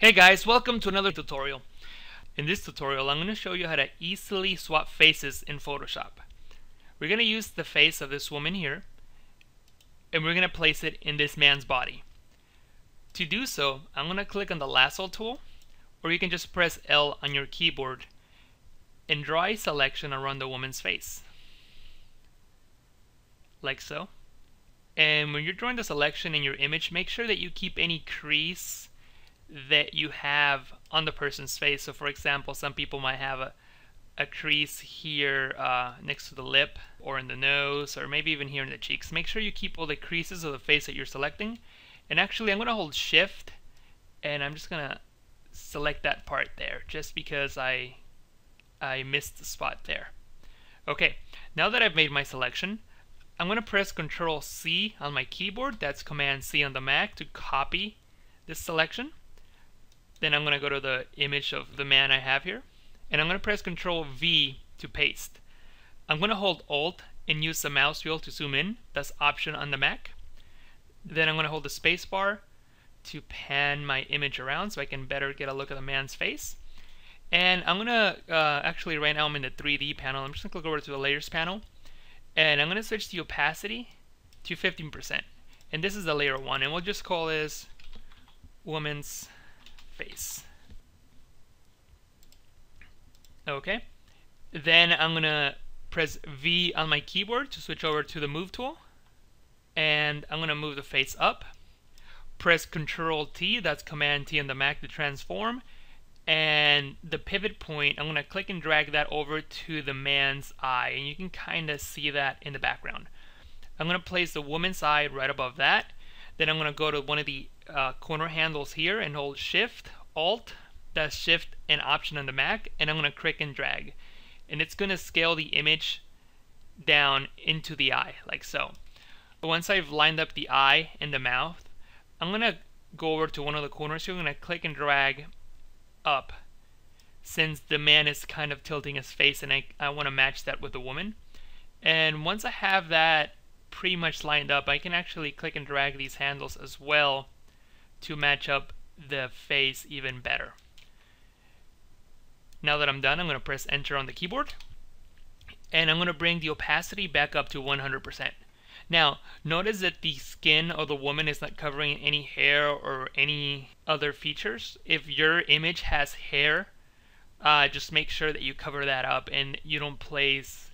Hey guys, welcome to another tutorial. In this tutorial, I'm going to show you how to easily swap faces in Photoshop. We're going to use the face of this woman here, and we're going to place it in this man's body. To do so, I'm going to click on the lasso tool, or you can just press L on your keyboard and draw a selection around the woman's face. Like so. And when you're drawing the selection in your image, make sure that you keep any crease that you have on the person's face. So for example, some people might have a, a crease here uh, next to the lip or in the nose or maybe even here in the cheeks. Make sure you keep all the creases of the face that you're selecting. And actually I'm going to hold shift and I'm just going to select that part there just because I, I missed the spot there. Okay, now that I've made my selection, I'm going to press Control C on my keyboard, that's Command C on the Mac to copy this selection. Then I'm going to go to the image of the man I have here. And I'm going to press Control V to paste. I'm going to hold Alt and use the mouse wheel to zoom in. That's Option on the Mac. Then I'm going to hold the space bar to pan my image around so I can better get a look at the man's face. And I'm going to, uh, actually right now I'm in the 3D panel. I'm just going to click over to the Layers panel. And I'm going to switch the opacity to 15%. And this is the layer 1. And we'll just call this Woman's face. Okay. Then I'm to press V on my keyboard to switch over to the move tool. And I'm to move the face up. Press Control T, that's Command T on the Mac to transform. And the pivot point, I'm going to click and drag that over to the man's eye. And you can kind of see that in the background. I'm going to place the woman's eye right above that. Then I'm going to go to one of the uh, corner handles here and hold Shift, Alt, that's Shift and Option on the Mac, and I'm going to click and drag. And it's going to scale the image down into the eye, like so. But once I've lined up the eye and the mouth, I'm going to go over to one of the corners here. I'm going to click and drag up since the man is kind of tilting his face and I, I want to match that with the woman. And once I have that pretty much lined up, I can actually click and drag these handles as well to match up the face even better. Now that I'm done, I'm going to press enter on the keyboard and I'm going to bring the opacity back up to 100%. Now, notice that the skin of the woman is not covering any hair or any other features. If your image has hair, uh, just make sure that you cover that up and you don't place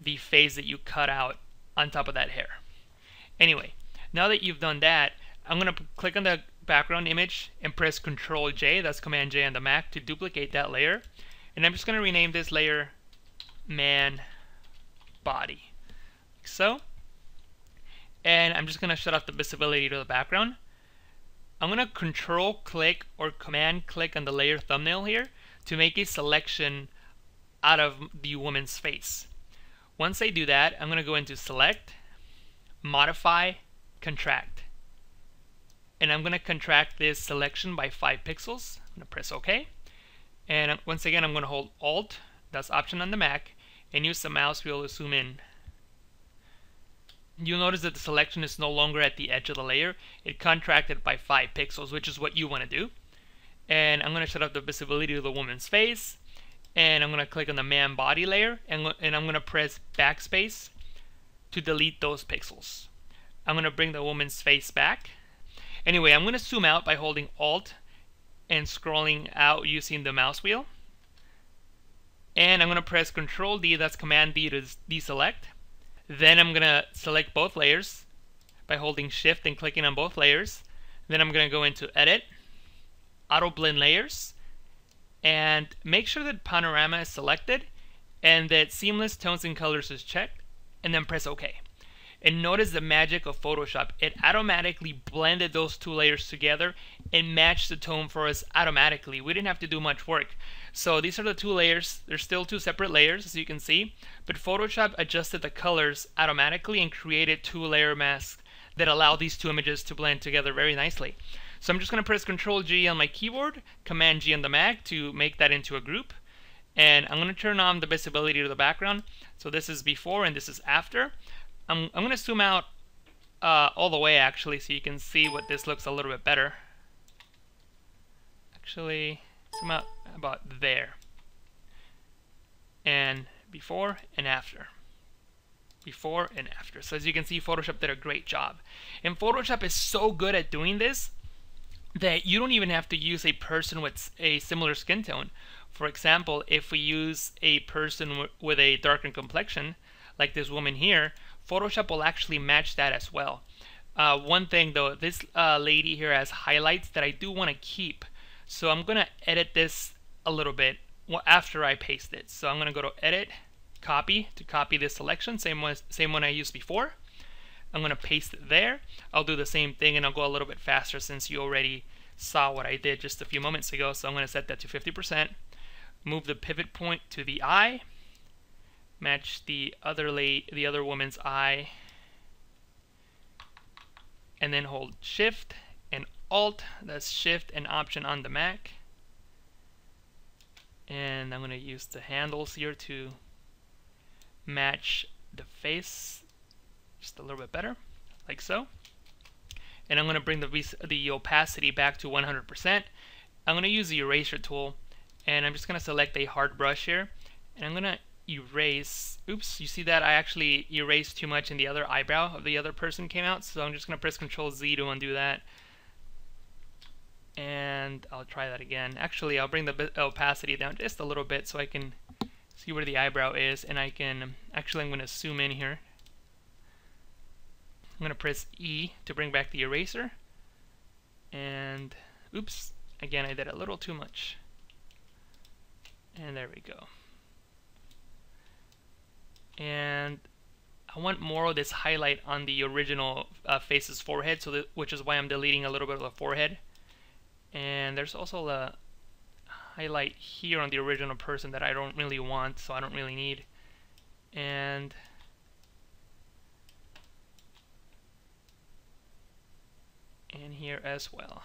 the face that you cut out on top of that hair. Anyway, now that you've done that, I'm going to click on the background image and press Control J, that's Command J on the Mac, to duplicate that layer. And I'm just going to rename this layer Man Body, like so. And I'm just going to shut off the visibility to the background. I'm going to Control click or Command click on the layer thumbnail here to make a selection out of the woman's face. Once I do that, I'm going to go into Select, Modify, Contract. And I'm going to contract this selection by 5 pixels. I'm going to press OK. And once again, I'm going to hold Alt, that's Option on the Mac, and use the mouse wheel to zoom in. You'll notice that the selection is no longer at the edge of the layer. It contracted by 5 pixels, which is what you want to do. And I'm going to shut off the visibility of the woman's face and I'm going to click on the man body layer and, and I'm going to press backspace to delete those pixels. I'm going to bring the woman's face back. Anyway, I'm going to zoom out by holding Alt and scrolling out using the mouse wheel. And I'm going to press Control D, that's Command D to deselect. Then I'm going to select both layers by holding Shift and clicking on both layers. Then I'm going to go into Edit, Auto Blend Layers, and make sure that panorama is selected and that seamless tones and colors is checked and then press OK. And notice the magic of Photoshop. It automatically blended those two layers together and matched the tone for us automatically. We didn't have to do much work. So these are the two layers. They're still two separate layers as you can see, but Photoshop adjusted the colors automatically and created two layer masks that allow these two images to blend together very nicely. So I'm just going to press Control G on my keyboard, Command G on the Mac to make that into a group. And I'm going to turn on the visibility to the background. So this is before and this is after. I'm, I'm going to zoom out uh, all the way actually so you can see what this looks a little bit better. actually zoom out about there. And before and after. Before and after. So as you can see, Photoshop did a great job. And Photoshop is so good at doing this that you don't even have to use a person with a similar skin tone. For example, if we use a person with a darker complexion, like this woman here, Photoshop will actually match that as well. Uh, one thing though, this uh, lady here has highlights that I do want to keep. So I'm going to edit this a little bit after I paste it. So I'm going to go to edit, copy to copy this selection, same one, same one I used before. I'm going to paste it there. I'll do the same thing and I'll go a little bit faster since you already saw what I did just a few moments ago. So I'm going to set that to 50%. Move the pivot point to the eye. Match the other late, the other woman's eye. And then hold Shift and Alt. That's Shift and Option on the Mac. And I'm going to use the handles here to match the face just a little bit better, like so. And I'm going to bring the, the opacity back to 100%. I'm going to use the eraser tool, and I'm just going to select a hard brush here, and I'm going to erase, oops, you see that I actually erased too much in the other eyebrow of the other person came out, so I'm just going to press Control Z to undo that. And I'll try that again. Actually, I'll bring the opacity down just a little bit so I can see where the eyebrow is, and I can, actually I'm going to zoom in here I'm going to press E to bring back the eraser. And, oops, again I did a little too much. And there we go. And I want more of this highlight on the original uh, face's forehead, so which is why I'm deleting a little bit of the forehead. And there's also a highlight here on the original person that I don't really want, so I don't really need. And and here as well.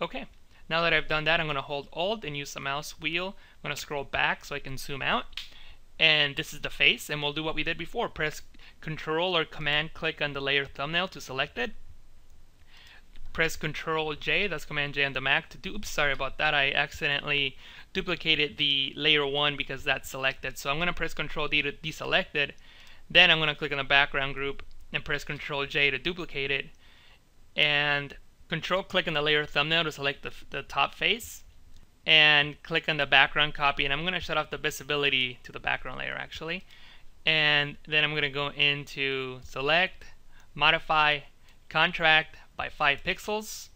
Okay, now that I've done that, I'm going to hold Alt and use the mouse wheel. I'm going to scroll back so I can zoom out. And this is the face, and we'll do what we did before. Press Control or Command click on the layer thumbnail to select it. Press Control J, that's Command J on the Mac to do, oops, sorry about that. I accidentally duplicated the layer 1 because that's selected. So I'm going to press Control D to deselect it then I'm going to click on the background group and press Control J to duplicate it. And Control click on the layer thumbnail to select the, the top face. And click on the background copy. And I'm going to shut off the visibility to the background layer actually. And then I'm going to go into Select, Modify, Contract by 5 pixels.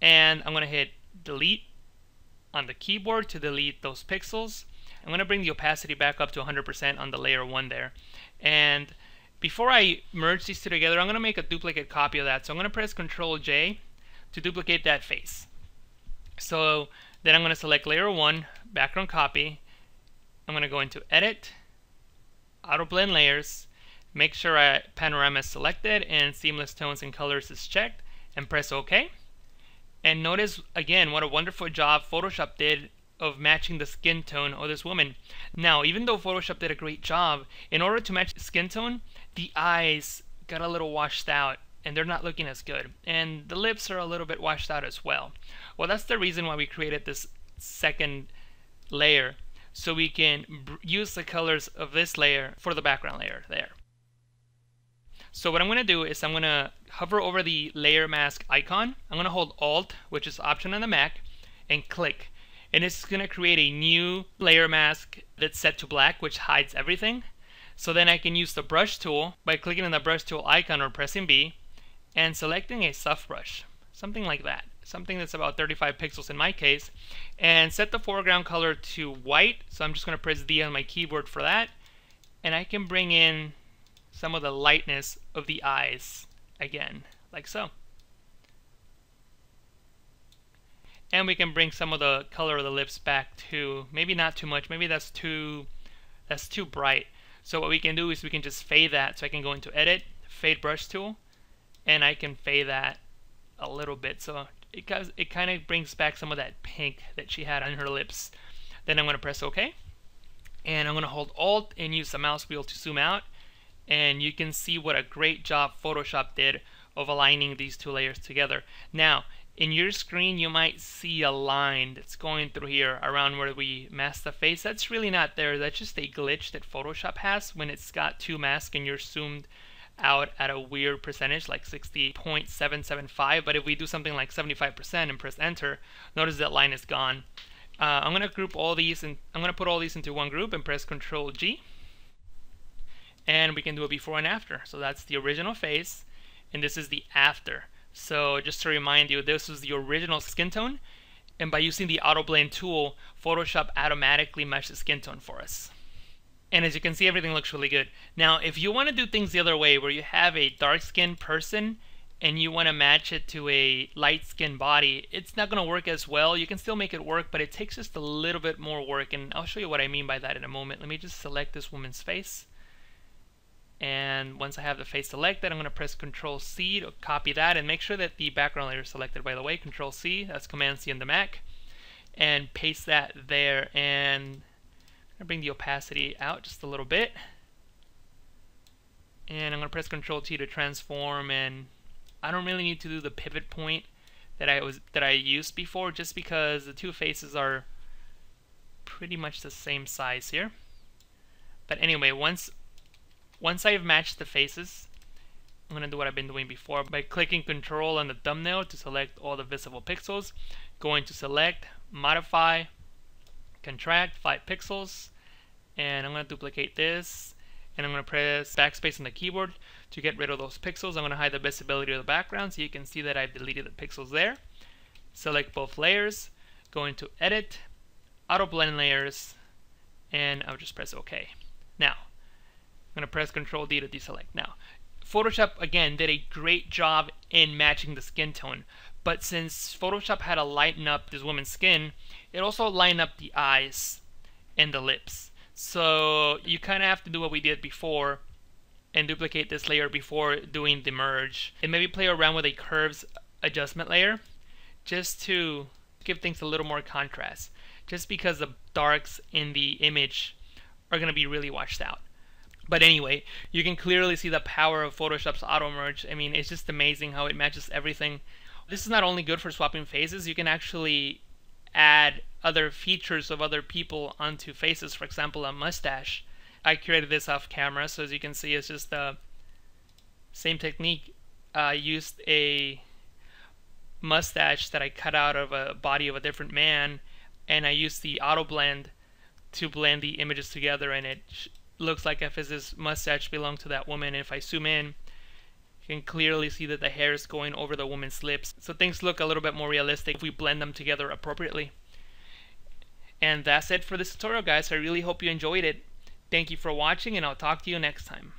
And I'm going to hit Delete on the keyboard to delete those pixels. I'm going to bring the opacity back up to 100% on the layer 1 there. And before I merge these two together, I'm going to make a duplicate copy of that. So I'm going to press Control J to duplicate that face. So then I'm going to select layer 1, background copy. I'm going to go into Edit, Auto Blend Layers, make sure I, Panorama is selected and Seamless Tones and Colors is checked, and press OK. And notice again what a wonderful job Photoshop did of matching the skin tone of this woman. Now, even though Photoshop did a great job, in order to match skin tone, the eyes got a little washed out and they're not looking as good. And the lips are a little bit washed out as well. Well, that's the reason why we created this second layer so we can use the colors of this layer for the background layer there. So what I'm going to do is I'm going to hover over the layer mask icon. I'm going to hold Alt, which is Option on the Mac, and click and it's going to create a new layer mask that's set to black which hides everything. So then I can use the brush tool by clicking on the brush tool icon or pressing B and selecting a soft brush something like that something that's about 35 pixels in my case and set the foreground color to white. So I'm just going to press D on my keyboard for that and I can bring in some of the lightness of the eyes again like so and we can bring some of the color of the lips back to maybe not too much. Maybe that's too that's too bright. So what we can do is we can just fade that. So I can go into edit fade brush tool and I can fade that a little bit. So it, it kind of brings back some of that pink that she had on her lips. Then I'm going to press OK. And I'm going to hold alt and use the mouse wheel to zoom out. And you can see what a great job Photoshop did of aligning these two layers together. Now, in your screen, you might see a line that's going through here around where we mask the face. That's really not there. That's just a glitch that Photoshop has when it's got two masks and you're zoomed out at a weird percentage like 60.775 but if we do something like 75% and press enter notice that line is gone. Uh, I'm gonna group all these and I'm gonna put all these into one group and press control G. And we can do a before and after. So that's the original face and this is the after so just to remind you this was the original skin tone and by using the auto blend tool Photoshop automatically matches the skin tone for us and as you can see, everything looks really good. Now, if you want to do things the other way, where you have a dark-skinned person and you want to match it to a light-skinned body, it's not going to work as well. You can still make it work, but it takes just a little bit more work, and I'll show you what I mean by that in a moment. Let me just select this woman's face. And once I have the face selected, I'm going to press Control C to copy that and make sure that the background layer is selected, by the way. Control C, that's Command C in the Mac. And paste that there. And I'm going to bring the opacity out just a little bit. And I'm going to press Control T to transform and I don't really need to do the pivot point that I was that I used before just because the two faces are pretty much the same size here. But anyway, once once I've matched the faces, I'm going to do what I've been doing before by clicking Control on the thumbnail to select all the visible pixels, going to select, modify, contract 5 pixels and I'm going to duplicate this and I'm going to press backspace on the keyboard to get rid of those pixels. I'm going to hide the visibility of the background so you can see that I've deleted the pixels there. Select both layers, go into edit, auto blend layers, and I'll just press OK. Now, going to press Control D to deselect. Now, Photoshop again did a great job in matching the skin tone, but since Photoshop had to lighten up this woman's skin, it also lined up the eyes and the lips. So you kind of have to do what we did before and duplicate this layer before doing the merge. And maybe play around with a curves adjustment layer just to give things a little more contrast. Just because the darks in the image are going to be really washed out. But anyway, you can clearly see the power of Photoshop's auto merge. I mean, it's just amazing how it matches everything. This is not only good for swapping faces, you can actually add other features of other people onto faces, for example, a mustache. I created this off camera, so as you can see, it's just the same technique. I used a mustache that I cut out of a body of a different man, and I used the auto blend to blend the images together, and it looks like this mustache belonged to that woman. If I zoom in, you can clearly see that the hair is going over the woman's lips. So things look a little bit more realistic if we blend them together appropriately. And that's it for this tutorial guys. I really hope you enjoyed it. Thank you for watching and I'll talk to you next time.